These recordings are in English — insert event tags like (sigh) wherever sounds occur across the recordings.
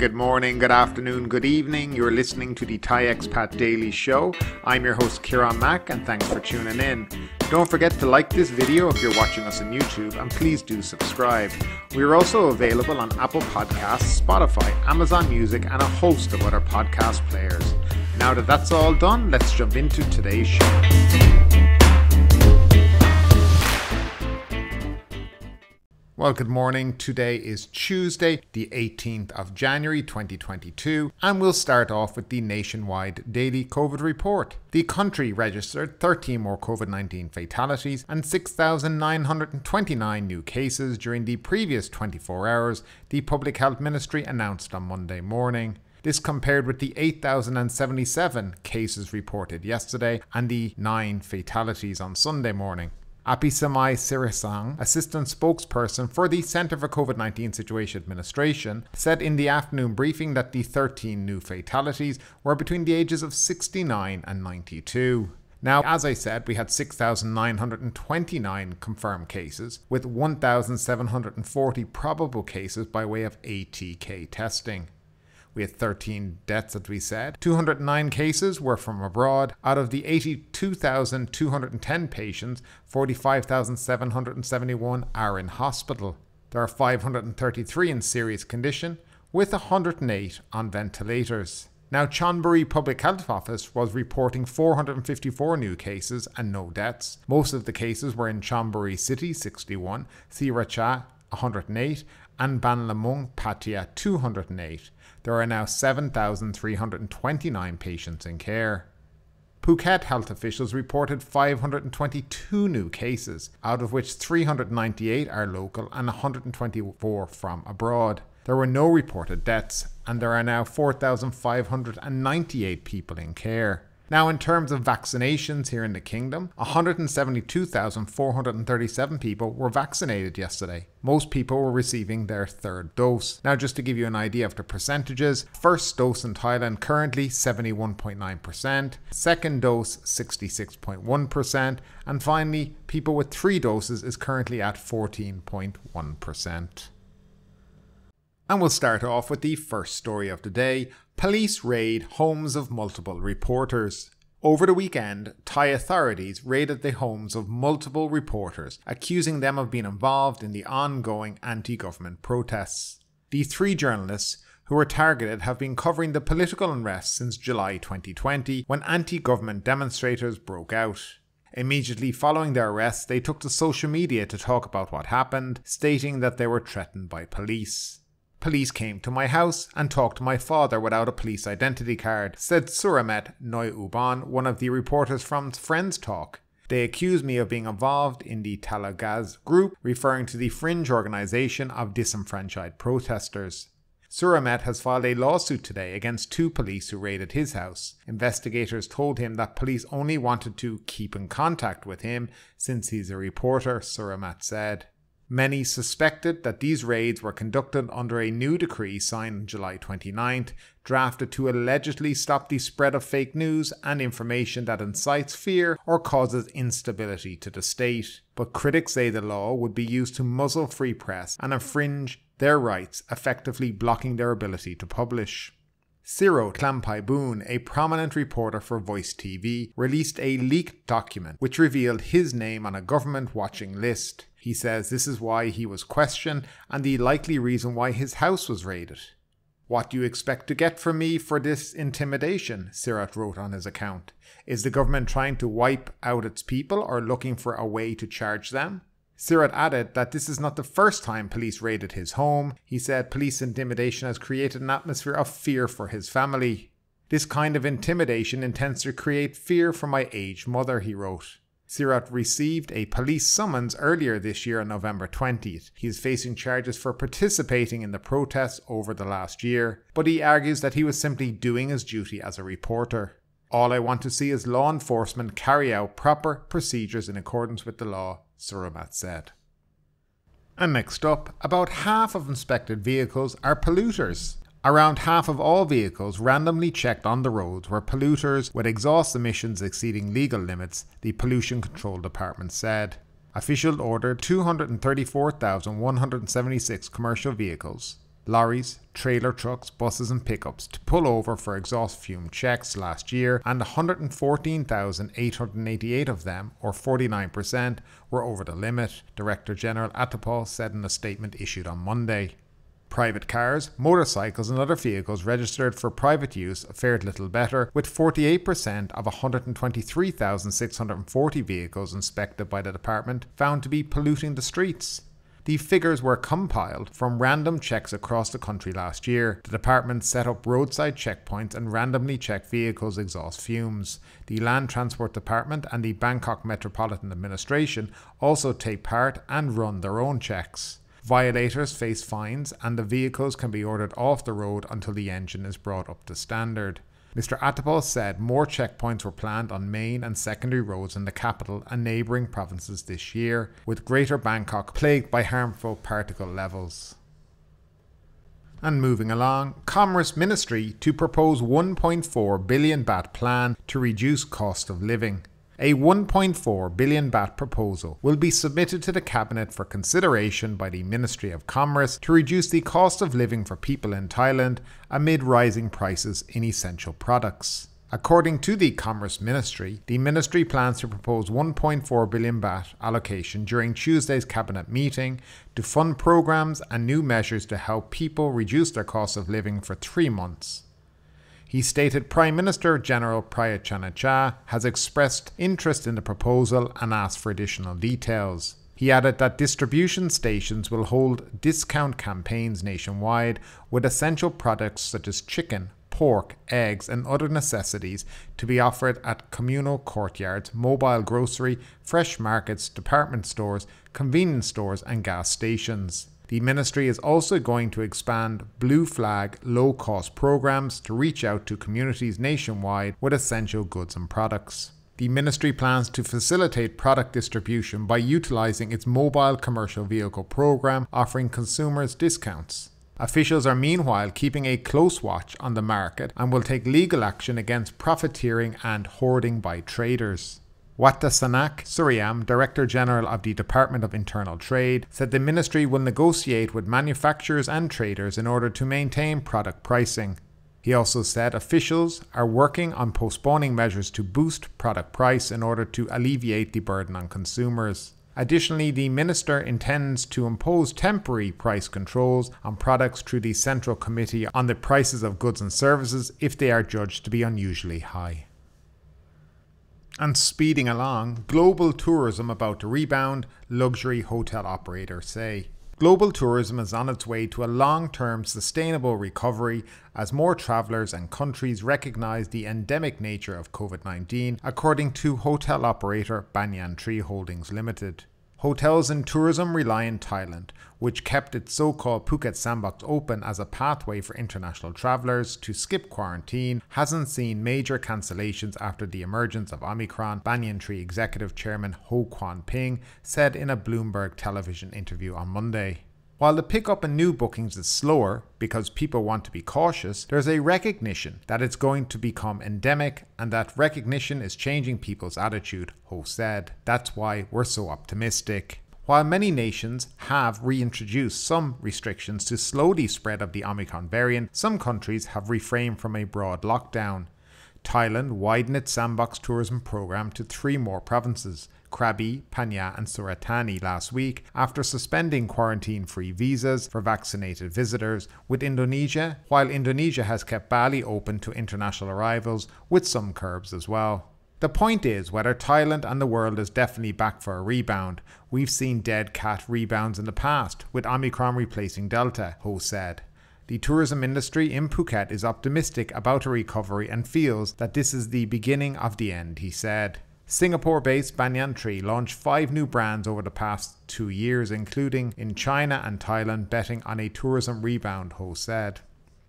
Good morning, good afternoon, good evening. You're listening to the Thai Expat Daily Show. I'm your host Kieran Mack and thanks for tuning in. Don't forget to like this video if you're watching us on YouTube and please do subscribe. We are also available on Apple Podcasts, Spotify, Amazon Music, and a host of other podcast players. Now that that's all done, let's jump into today's show. Well, good morning. Today is Tuesday, the 18th of January 2022, and we'll start off with the nationwide daily COVID report. The country registered 13 more COVID 19 fatalities and 6,929 new cases during the previous 24 hours, the Public Health Ministry announced on Monday morning. This compared with the 8,077 cases reported yesterday and the 9 fatalities on Sunday morning. Apisamai Sirisang, assistant spokesperson for the Center for COVID 19 Situation Administration, said in the afternoon briefing that the 13 new fatalities were between the ages of 69 and 92. Now, as I said, we had 6,929 confirmed cases, with 1,740 probable cases by way of ATK testing. We had 13 deaths, as we said. 209 cases were from abroad. Out of the 82,210 patients, 45,771 are in hospital. There are 533 in serious condition, with 108 on ventilators. Now, Chonburi Public Health Office was reporting 454 new cases and no deaths. Most of the cases were in Chonburi City, 61, Siracha, 108, and Ban Banlamung, Pattaya, 208 there are now 7,329 patients in care. Phuket health officials reported 522 new cases, out of which 398 are local and 124 from abroad. There were no reported deaths, and there are now 4,598 people in care. Now, in terms of vaccinations here in the kingdom, 172,437 people were vaccinated yesterday. Most people were receiving their third dose. Now, just to give you an idea of the percentages, first dose in Thailand currently 71.9%, second dose 66.1%, and finally, people with three doses is currently at 14.1%. And we'll start off with the first story of the day Police raid homes of multiple reporters. Over the weekend, Thai authorities raided the homes of multiple reporters, accusing them of being involved in the ongoing anti government protests. The three journalists who were targeted have been covering the political unrest since July 2020 when anti government demonstrators broke out. Immediately following their arrest, they took to social media to talk about what happened, stating that they were threatened by police. Police came to my house and talked to my father without a police identity card, said Suramet Noy Uban, one of the reporters from Friends Talk. They accused me of being involved in the Talagaz group, referring to the fringe organization of disenfranchised protesters. Suramet has filed a lawsuit today against two police who raided his house. Investigators told him that police only wanted to keep in contact with him since he's a reporter, Suramet said. Many suspected that these raids were conducted under a new decree signed on July 29th, drafted to allegedly stop the spread of fake news and information that incites fear or causes instability to the state. But critics say the law would be used to muzzle free press and infringe their rights, effectively blocking their ability to publish. Sirote Klampaiboon, a prominent reporter for Voice TV, released a leaked document which revealed his name on a government watching list. He says this is why he was questioned and the likely reason why his house was raided. What do you expect to get from me for this intimidation? Sirat wrote on his account. Is the government trying to wipe out its people or looking for a way to charge them? Sirat added that this is not the first time police raided his home. He said police intimidation has created an atmosphere of fear for his family. This kind of intimidation intends to create fear for my aged mother, he wrote. Sirat received a police summons earlier this year on November 20th. He is facing charges for participating in the protests over the last year, but he argues that he was simply doing his duty as a reporter. All I want to see is law enforcement carry out proper procedures in accordance with the law, Suramat said. And next up, about half of inspected vehicles are polluters. Around half of all vehicles randomly checked on the roads were polluters with exhaust emissions exceeding legal limits, the Pollution Control Department said. Officials ordered 234,176 commercial vehicles. lorries, trailer trucks, buses, and pickups to pull over for exhaust fume checks last year, and 114,888 of them, or 49%, were over the limit, Director General Attapol said in a statement issued on Monday. Private cars, motorcycles, and other vehicles registered for private use fared little better, with 48% of 123,640 vehicles inspected by the department found to be polluting the streets. The figures were compiled from random checks across the country last year. The department set up roadside checkpoints and randomly checked vehicles' exhaust fumes. The Land Transport Department and the Bangkok Metropolitan Administration also take part and run their own checks. Violators face fines and the vehicles can be ordered off the road until the engine is brought up to standard. Mr. Attapol said more checkpoints were planned on main and secondary roads in the capital and neighbouring provinces this year, with Greater Bangkok plagued by harmful particle levels. And moving along, Commerce Ministry to propose 1.4 billion baht plan to reduce cost of living a 1.4 billion baht proposal will be submitted to the cabinet for consideration by the Ministry of Commerce to reduce the cost of living for people in Thailand amid rising prices in essential products. According to the Commerce Ministry, the ministry plans to propose 1.4 billion baht allocation during Tuesday's cabinet meeting to fund programs and new measures to help people reduce their cost of living for 3 months. He stated Prime Minister General Prayut Chan-o-cha has expressed interest in the proposal and asked for additional details. He added that distribution stations will hold discount campaigns nationwide with essential products such as chicken, pork, eggs, and other necessities to be offered at communal courtyards, mobile grocery, fresh markets, department stores, convenience stores, and gas stations. The ministry is also going to expand Blue Flag low cost programs to reach out to communities nationwide with essential goods and products. The ministry plans to facilitate product distribution by utilizing its mobile commercial vehicle program, offering consumers discounts. Officials are meanwhile keeping a close watch on the market and will take legal action against profiteering and hoarding by traders. Sanak Suryam, Director General of the Department of Internal Trade, said the ministry will negotiate with manufacturers and traders in order to maintain product pricing. He also said officials are working on postponing measures to boost product price in order to alleviate the burden on consumers. Additionally, the minister intends to impose temporary price controls on products through the Central Committee on the Prices of Goods and Services if they are judged to be unusually high and speeding along, global tourism about to rebound, luxury hotel operators say. Global tourism is on its way to a long term sustainable recovery as more travellers and countries recognise the endemic nature of COVID 19, according to hotel operator Banyan Tree Holdings Limited. Hotels and tourism rely on Thailand, which kept its so called Phuket Sandbox open as a pathway for international travellers to skip quarantine, hasn't seen major cancellations after the emergence of Omicron, Banyan Tree Executive Chairman Ho Kwon Ping said in a Bloomberg television interview on Monday. While the pickup in new bookings is slower because people want to be cautious, there's a recognition that it's going to become endemic and that recognition is changing people's attitude, Ho said. That's why we're so optimistic. While many nations have reintroduced some restrictions to slow the spread of the Omicron variant, some countries have refrained from a broad lockdown. Thailand widened its sandbox tourism program to three more provinces. Krabi, Phang-nga, and Surat Thani last week after suspending quarantine free visas for vaccinated visitors, with Indonesia, while Indonesia has kept Bali open to international arrivals with some curbs as well. The point is whether Thailand and the world is definitely back for a rebound. We've seen dead cat rebounds in the past, with Omicron replacing Delta, Ho said. The tourism industry in Phuket is optimistic about a recovery and feels that this is the beginning of the end, he said. Singapore based Banyan Tree launched five new brands over the past two years, including in China and Thailand, betting on a tourism rebound, Ho said.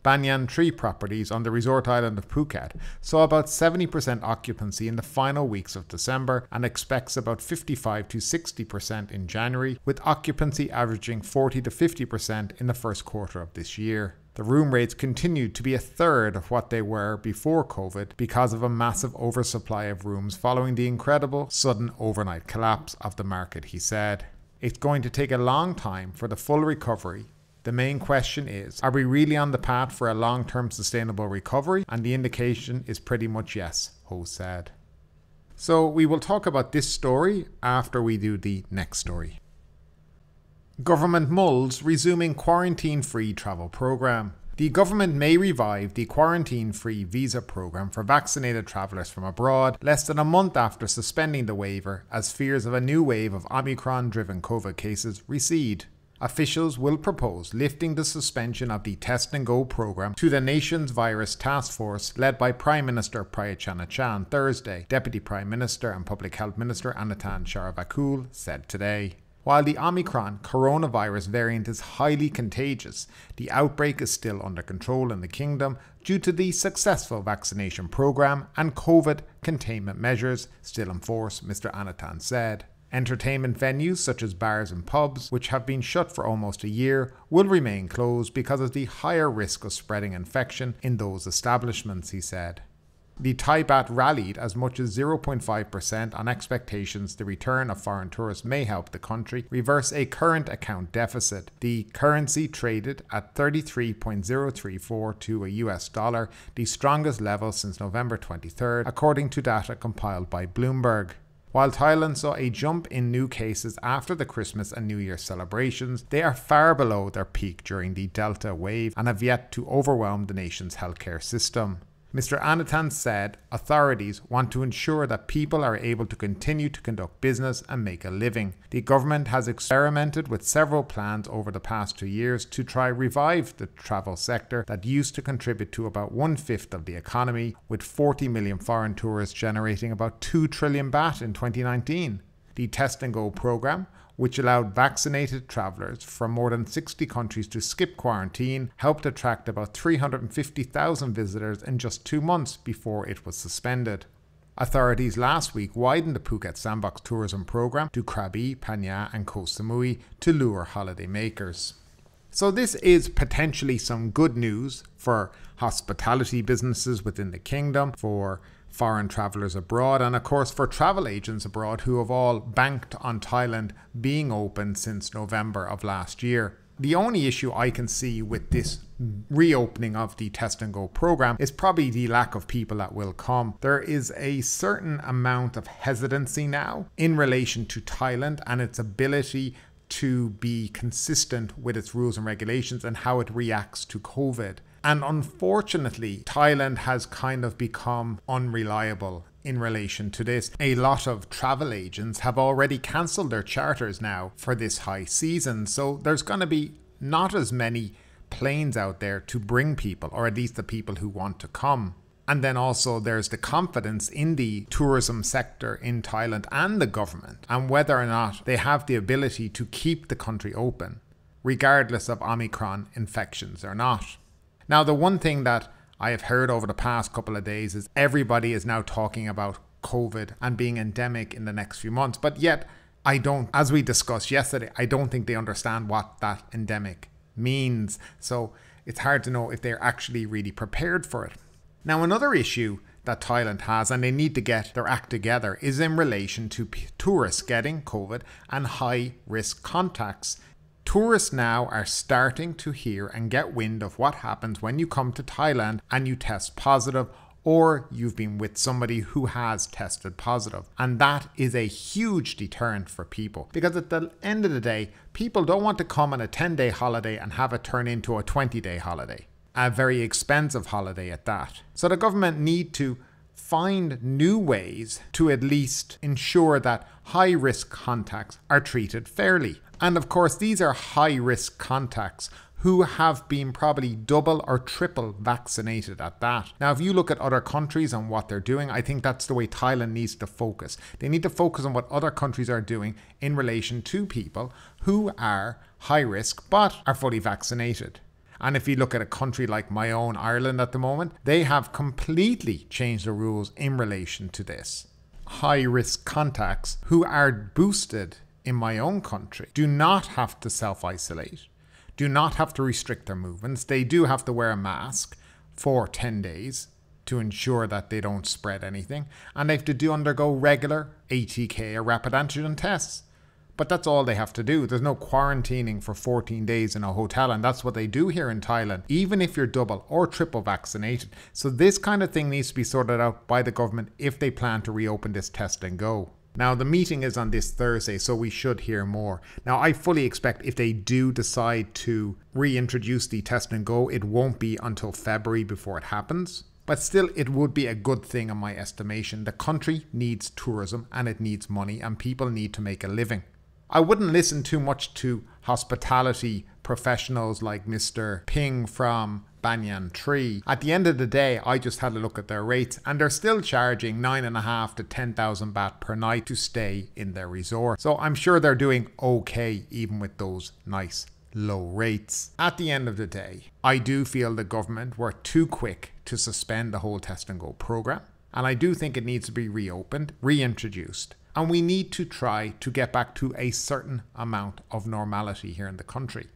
Banyan Tree properties on the resort island of Phuket saw about 70% occupancy in the final weeks of December and expects about 55 to 60% in January, with occupancy averaging 40 to 50% in the first quarter of this year. The room rates continued to be a third of what they were before COVID because of a massive oversupply of rooms following the incredible sudden overnight collapse of the market, he said. It's going to take a long time for the full recovery The main question is Are we really on the path for a long term sustainable recovery? And the indication is pretty much yes, Ho said. So we will talk about this story after we do the next story. Government mulls resuming quarantine free travel programme. The government may revive the quarantine free visa program for vaccinated travellers from abroad less than a month after suspending the waiver as fears of a new wave of Omicron driven COVID cases recede. Officials will propose lifting the suspension of the Test and Go program to the nation's virus task force led by Prime Minister Prayut Chan-o-cha Thursday, Deputy Prime Minister and Public Health Minister Anutin Charnvirakul said today. While the Omicron coronavirus variant is highly contagious, the outbreak is still under control in the kingdom due to the successful vaccination program and COVID containment measures still in force, Mr. Anutin said. Entertainment venues such as bars and pubs, which have been shut for almost a year, will remain closed because of the higher risk of spreading infection in those establishments, he said. The Thai baht rallied as much as 0.5% on expectations the return of foreign tourists may help the country reverse a current account deficit. The currency traded at 33.034 to a US dollar, the strongest level since November 23rd, according to data compiled by Bloomberg. While Thailand saw a jump in new cases after the Christmas and New Year celebrations, they are far below their peak during the Delta wave and have yet to overwhelm the nation's healthcare system. Mr. Anutin said authorities want to ensure that people are able to continue to conduct business and make a living. The government has experimented with several plans over the past two years to try revive the travel sector that used to contribute to about one fifth of the economy, with 40 million foreign tourists generating about 2 trillion baht in 2019. The Test and Go program which allowed vaccinated travellers from more than 60 countries to skip quarantine, helped attract about 350,000 visitors in just two months before it was suspended. Authorities last week widened the Phuket Sandbox tourism program to Krabi, Phang Nga, and Koh Samui to lure holidaymakers. So, this is potentially some good news for hospitality businesses within the kingdom, for foreign travellers abroad, and of course for travel agents abroad who have all banked on Thailand being open since November of last year. The only issue I can see with this reopening of the test and go program is probably the lack of people that will come. There is a certain amount of hesitancy now in relation to Thailand and its ability to be consistent with its rules and regulations and how it reacts to COVID. And unfortunately, Thailand has kind of become unreliable in relation to this. A lot of travel agents have already cancelled their charters now for this high season. So there's going to be not as many planes out there to bring people, or at least the people who want to come. And then also there's the confidence in the tourism sector in Thailand and the government, and whether or not they have the ability to keep the country open, regardless of Omicron infections or not. Now, the one thing that I have heard over the past couple of days is everybody is now talking about COVID and being endemic in the next few months. But yet, I don't, as we discussed yesterday, I don't think they understand what that endemic means. So it's hard to know if they're actually really prepared for it. Now, another issue that Thailand has, and they need to get their act together, is in relation to tourists getting COVID and high risk contacts Tourists now are starting to hear and get wind of what happens when you come to Thailand and you test positive or you've been with somebody who has tested positive. And that is a huge deterrent for people because at the end of the day, people don't want to come on a 10 day holiday and have it turn into a 20 day holiday, a very expensive holiday at that. So the government need to find new ways to at least ensure that high risk contacts are treated fairly. And of course, these are high risk contacts who have been probably double or triple vaccinated at that. Now, if you look at other countries and what they're doing, I think that's the way Thailand needs to focus. They need to focus on what other countries are doing in relation to people who are high risk but are fully vaccinated. And if you look at a country like my own Ireland at the moment, they have completely changed the rules in relation to this. High risk contacts who are boosted in my own country do not have to self isolate, do not have to restrict their movements. They do have to wear a mask for 10 days to ensure that they don't spread anything, and they have to do undergo regular ATK or rapid antigen tests. But that's all they have to do. There's no quarantining for 14 days in a hotel, and that's what they do here in Thailand, even if you're double or triple vaccinated. So, this kind of thing needs to be sorted out by the government if they plan to reopen this test and go. Now, the meeting is on this Thursday, so we should hear more. Now, I fully expect if they do decide to reintroduce the test and go, it won't be until February before it happens. But still, it would be a good thing in my estimation. The country needs tourism and it needs money, and people need to make a living. I wouldn't listen too much to hospitality professionals like Mr. Ping from Banyan Tree. At the end of the day, I just had a look at their rates and they're still charging nine and a half to 10,000 baht per night to stay in their resort. So I'm sure they're doing okay even with those nice low rates. At the end of the day, I do feel the government were too quick to suspend the whole test and go program. And I do think it needs to be reopened, reintroduced. And we need to try to get back to a certain amount of normality here in the country.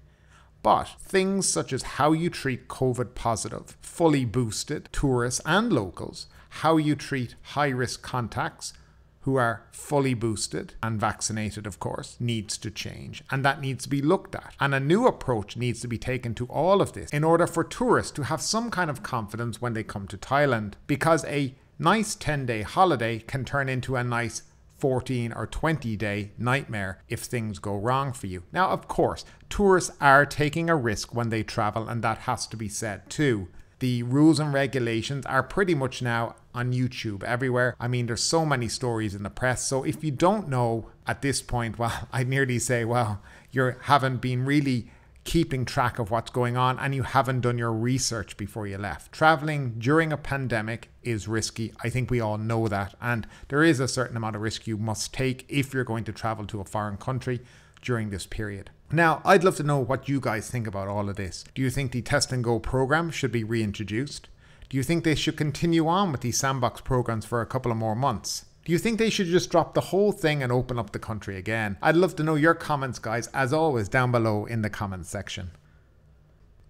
But things such as how you treat COVID positive, fully boosted tourists and locals, how you treat high risk contacts, who are fully boosted and vaccinated, of course, needs to change. And that needs to be looked at. And a new approach needs to be taken to all of this in order for tourists to have some kind of confidence when they come to Thailand. Because a nice 10 day holiday can turn into a nice 14 or 20 day nightmare if things go wrong for you. Now, of course, tourists are taking a risk when they travel, and that has to be said too the rules and regulations are pretty much now on YouTube everywhere. I mean, there's so many stories in the press. So if you don't know at this point, (laughs) well, I nearly say, well, you haven't been really keeping track of what's going on and you haven't done your research before you left. Traveling during a pandemic is risky. I think we all know that. And there is a certain amount of risk you must take if you're going to travel to a foreign country during this period. Now, I'd love to know what you guys think about all of this. Do you think the Test and Go program should be reintroduced? Do you think they should continue on with these sandbox programs for a couple of more months? Do you think they should just drop the whole thing and open up the country again? I'd love to know your comments, guys, as always, down below in the comments section.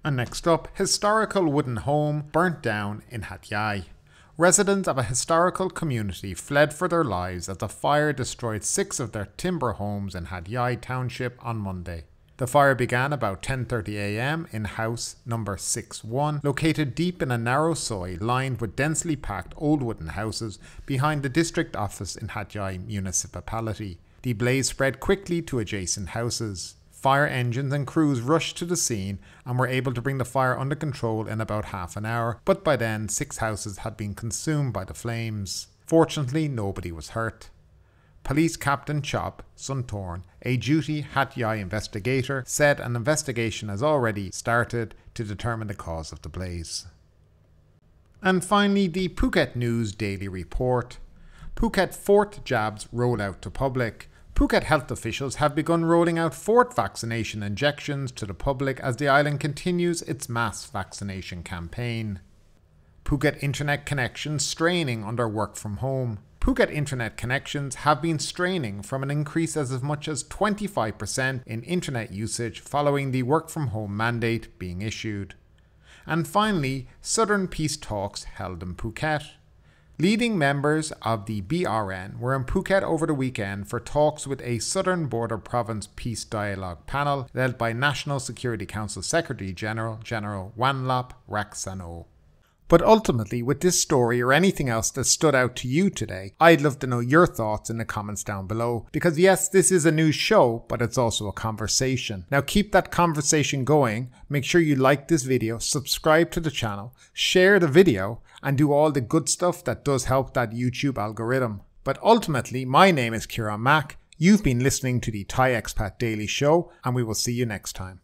And next up, historical wooden home burnt down in Hat Yai. Residents of a historical community fled for their lives as the fire destroyed six of their timber homes in Hat Yai Township on Monday. The fire began about 10:30 a.m. in house number 61, located deep in a narrow soi lined with densely packed old wooden houses behind the district office in Hat Yai municipality. The blaze spread quickly to adjacent houses. Fire engines and crews rushed to the scene and were able to bring the fire under control in about half an hour, but by then six houses had been consumed by the flames. Fortunately, nobody was hurt. Police Captain Chop Suntorn, a duty Hat Yai investigator, said an investigation has already started to determine the cause of the blaze. And finally, the Phuket News Daily Report. Phuket fourth jabs roll out to public. Phuket health officials have begun rolling out fourth vaccination injections to the public as the island continues its mass vaccination campaign. Phuket internet connections straining under work from home. Phuket internet connections have been straining from an increase as of much as 25% in internet usage following the work from home mandate being issued. And finally, Southern peace talks held in Phuket. Leading members of the BRN were in Phuket over the weekend for talks with a Southern Border Province Peace Dialogue panel led by National Security Council Secretary General General Wanlap Raksano. But ultimately, with this story or anything else that stood out to you today, I'd love to know your thoughts in the comments down below. Because yes, this is a news show, but it's also a conversation. Now keep that conversation going. Make sure you like this video, subscribe to the channel, share the video, and do all the good stuff that does help that YouTube algorithm. But ultimately, my name is Kieran Mack. You've been listening to the Thai Expat Daily Show, and we will see you next time.